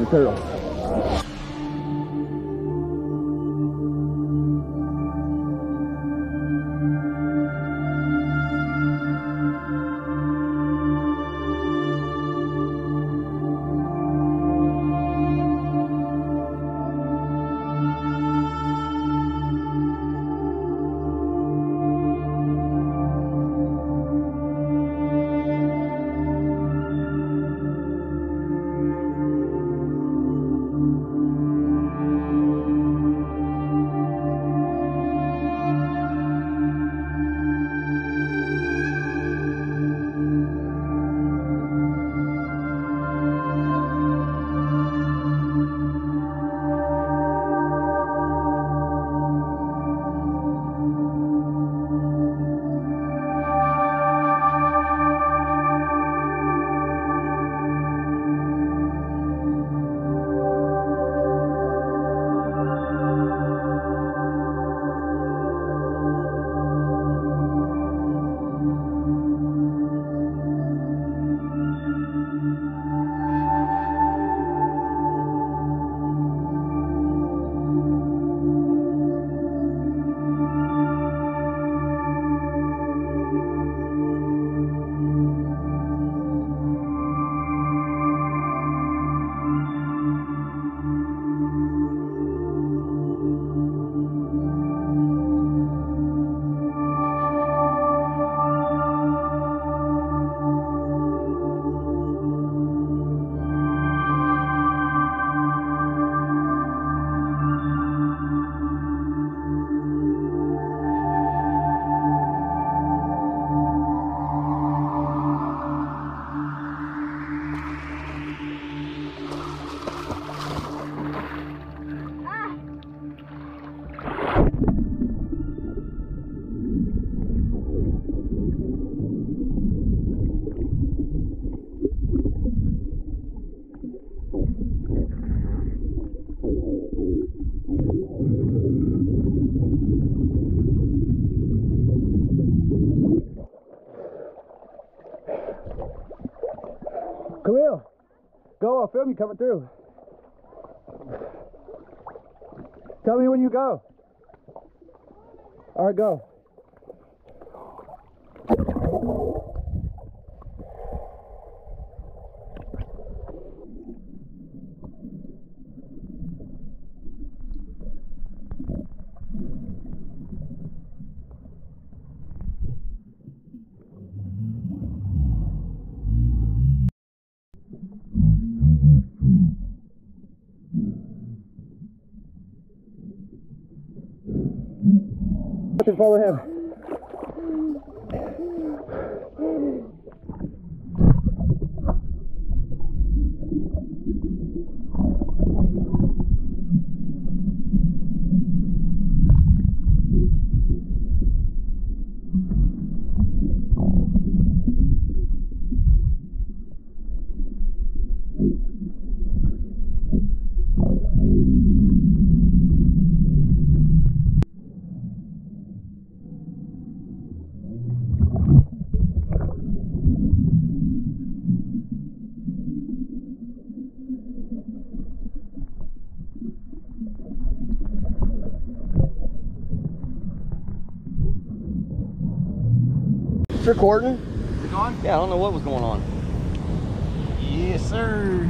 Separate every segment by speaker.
Speaker 1: wanted the turtle. Go. I'll film you coming through. Tell me when you go. All right, go. Fucking follow him.
Speaker 2: It's recording.
Speaker 3: Is it on?
Speaker 2: Yeah, I don't know what was going on.
Speaker 3: Yes, sir.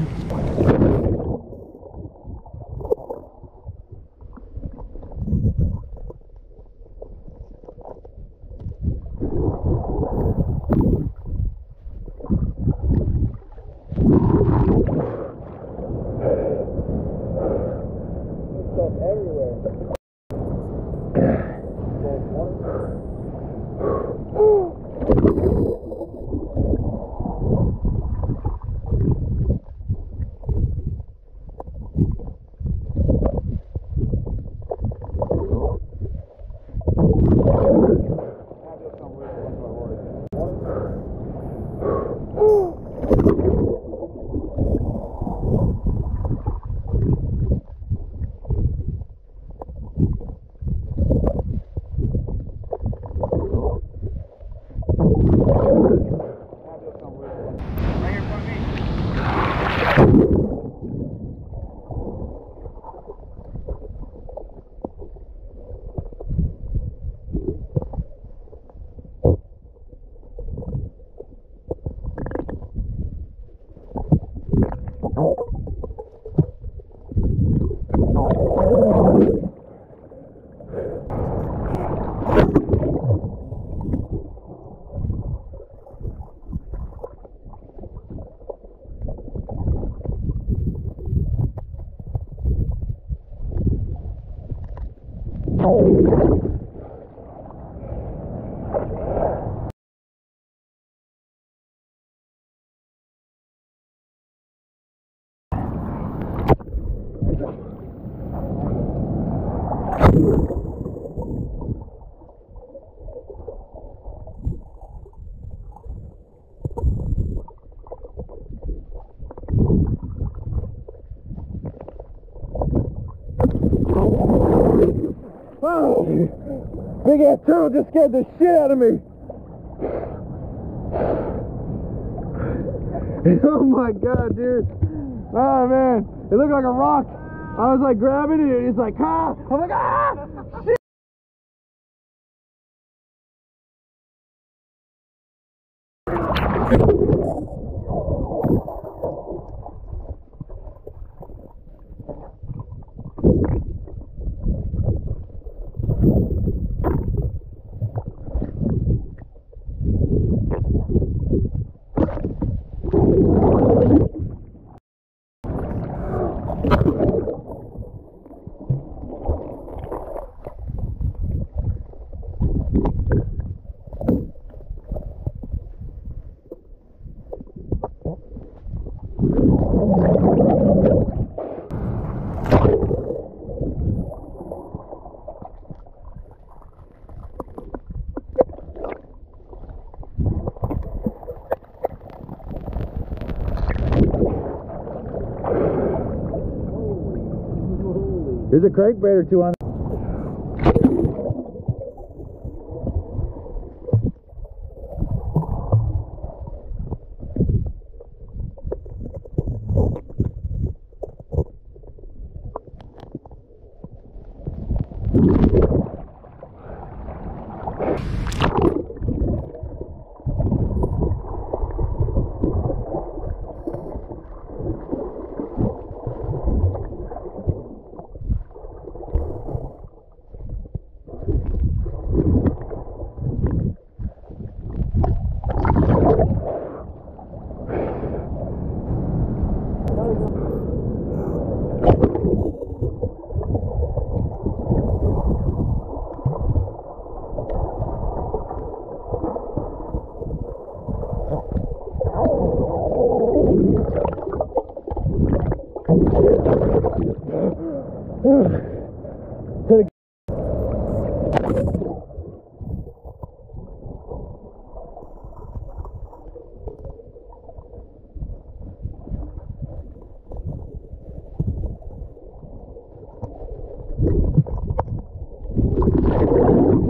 Speaker 1: Big ass turtle just scared the shit out of me. oh my god, dude. Oh man, it looked like a rock. I was like grabbing it, and it's like, ah! I'm like, ah! Shit. There's a crankbait or two on.
Speaker 2: 大丈夫。何?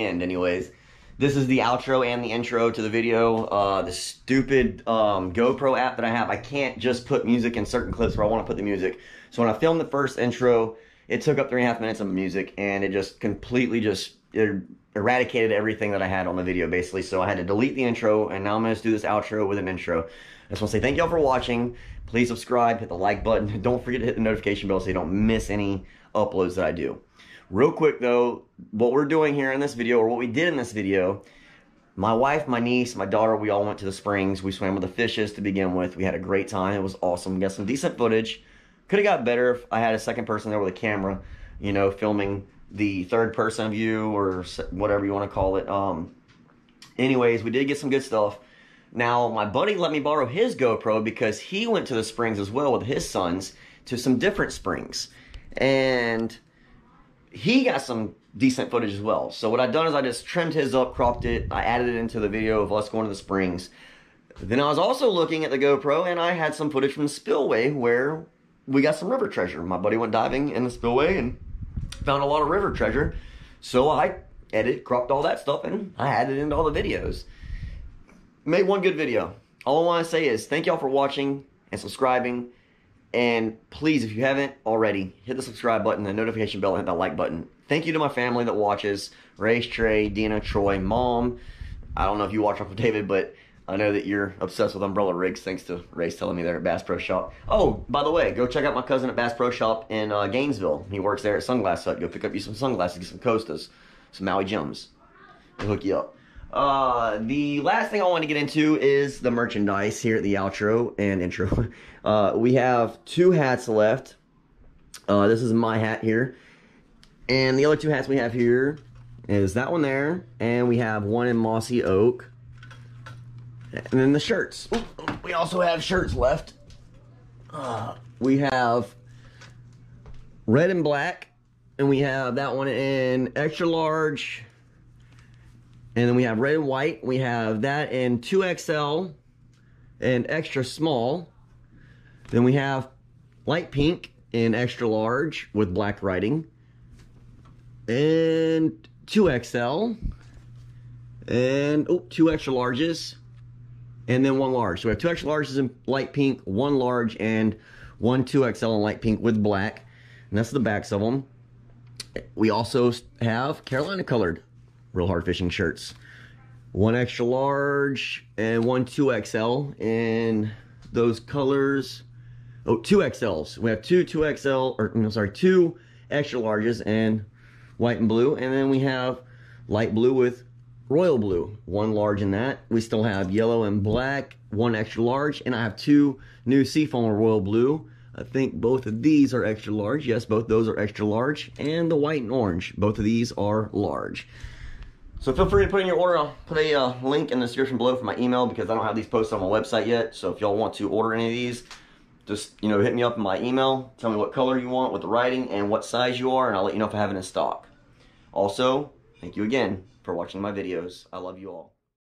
Speaker 2: End, anyways. This is the outro and the intro to the video. Uh, the stupid um, GoPro app that I have, I can't just put music in certain clips where I want to put the music. So when I filmed the first intro, it took up three and a half minutes of music, and it just completely just er- eradicated everything that I had on the video basically. So I had to delete the intro, and now I'm gonna do this outro with an intro. I just want to say thank y'all for watching. Please subscribe, hit the like button. Don't forget to hit the notification bell so you don't miss any uploads that I do. Real quick though, what we're doing here in this video, or what we did in this video, my wife, my niece, my daughter, we all went to the springs. We swam with the fishes to begin with. We had a great time. It was awesome. We got some decent footage. Could have got better if I had a second person there with a camera, you know, filming the third person view or whatever you want to call it. Um, anyways, we did get some good stuff. Now, my buddy let me borrow his GoPro because he went to the springs as well with his sons to some different springs. And he got some decent footage as well. So what I've done is I just trimmed his up, cropped it, I added it into the video of us going to the springs. Then I was also looking at the GoPro and I had some footage from the spillway where we got some river treasure. My buddy went diving in the spillway and found a lot of river treasure. So I edited, cropped all that stuff and I added it into all the videos. Made one good video. All I want to say is thank y'all for watching and subscribing. And please, if you haven't already, hit the subscribe button, the notification bell, and hit that like button. Thank you to my family that watches. Race, Trey, Dina, Troy, Mom. I don't know if you watch Uncle David, but I know that you're obsessed with umbrella rigs thanks to Ray's telling me there at Bass Pro Shop. Oh, by the way, go check out my cousin at Bass Pro Shop in uh, Gainesville. He works there at Sunglass Hut. Go pick up you some sunglasses, get some Costas, some Maui Jims. They'll hook you up. Uh, the last thing I want to get into is the merchandise here at the outro and intro. Uh, we have two hats left. Uh, this is my hat here. And the other two hats we have here is that one there. And we have one in mossy oak. And then the shirts. Ooh, we also have shirts left. Uh, we have red and black. And we have that one in extra large. And then we have red and white. We have that in 2XL and extra small. Then we have light pink in extra large with black writing. And 2XL. And, oh, two extra larges. And then one large. So we have two extra larges in light pink, one large, and one 2XL in light pink with black. And that's the backs of them. We also have Carolina colored Reel Hard Fishing shirts. One extra large and one 2XL in those colors. Oh, two XLs. We have two 2XL, or no, sorry, two extra larges and white and blue. And then we have light blue with royal blue. One large in that. We still have yellow and black, one extra large. And I have two new Seafoam royal blue. I think both of these are extra large. Yes, both those are extra large. And the white and orange. Both of these are large. So feel free to put in your order. I'll put a uh, link in the description below for my email because I don't have these posted on my website yet. So if y'all want to order any of these, just, you know, hit me up in my email. Tell me what color you want with the writing and what size you are, and I'll let you know if I have it in stock. Also, thank you again for watching my videos. I love you all.